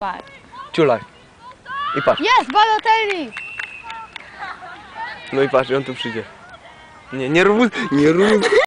Patrz. Ciulaj. I patrz. Jest, Balotelli! No i patrz, on tu przyjdzie. Nie, nie rób, nie rób.